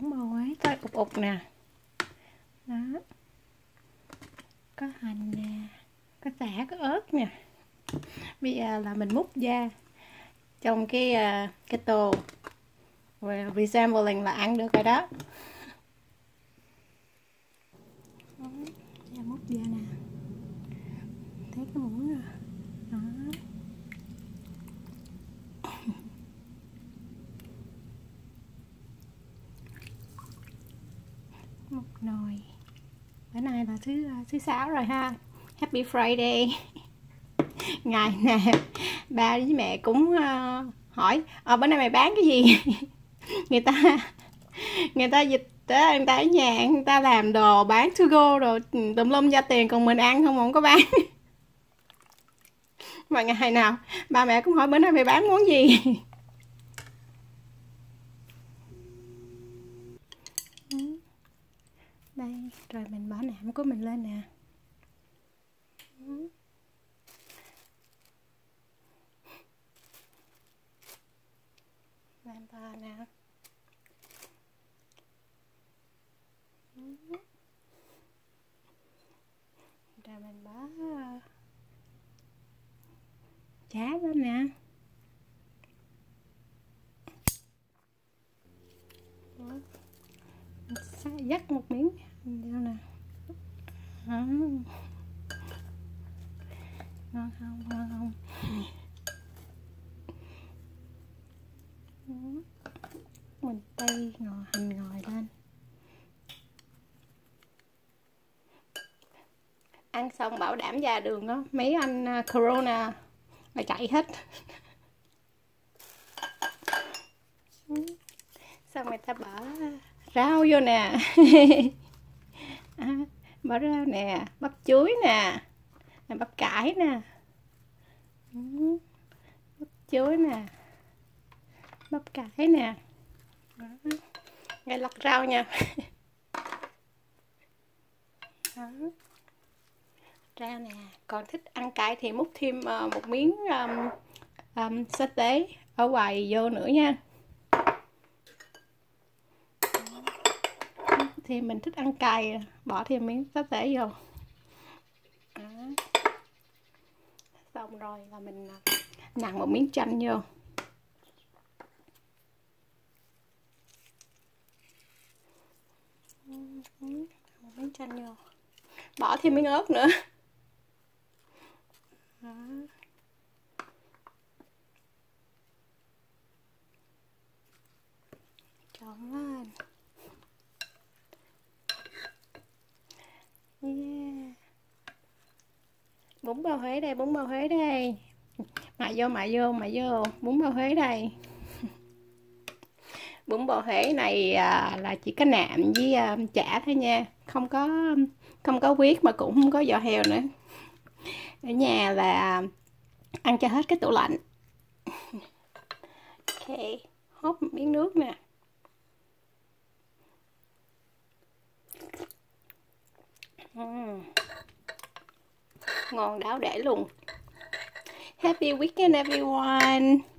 bún bò ấy, coi ục ục nè. Đó. Có hành nè. Có tả có ớt nè. Bây giờ à, là mình múc ra trong cái uh, cái tô. Well, resembling là ăn được rồi đó. Ra múc ra nè. Thấy cái muỗng rồi. Đó. Một nồi. Bữa nay là thứ à, thứ sáu rồi ha. Happy friday. Ngày nè ba với mẹ cũng uh, hỏi ờ bữa nay mày bán cái gì? Người ta người ta dịch tới người ta ở nhà người ta làm đồ bán to go rồi tùm lum ra tiền còn mình ăn không không có bán. Mà ngày nào ba mẹ cũng hỏi bữa nay mày bán món gì? Đây, rồi mình bỏ nạm của mình lên nè. Làm bò nè. Rồi mình bỏ ờ, chá lên nè Đó dắt một miếng. Nè. Ngon. Không? Ngon không? Mình tay ngò, hành ngồi lên. Ăn xong bảo đảm ra đường đó. Mấy anh à, corona là chạy hết. Xong người ta bỏ rau vô nè. À, bỏ rau nè bắp chuối nè bắp cải nè. Ừ, bắp chuối nè bắp cải nè. Ngay lọc rau nha. Đó. rau nè còn thích ăn cải thì múc thêm ờ, một miếng um, um, sa tế ở ngoài vô nữa nha. Thì mình thích ăn cay, bỏ thêm miếng sa tế vô. Đó. xong rồi là mình à, nặn một miếng chanh vô. Một miếng chanh vô. Bỏ thêm miếng ớt nữa. Đó. trộn lên yeah bún bò Huế đây bún bò Huế đây. Mại vô mại vô mại vô bún bò Huế đây. Bún bò Huế này à, là chỉ có nạm với à, chả thôi nha không có không có huyết mà cũng không có giò heo nữa. Ở nhà là ăn cho hết cái tủ lạnh. Ok hốt miếng nước nè. Ngon đáo để luôn. Happy weekend everyone.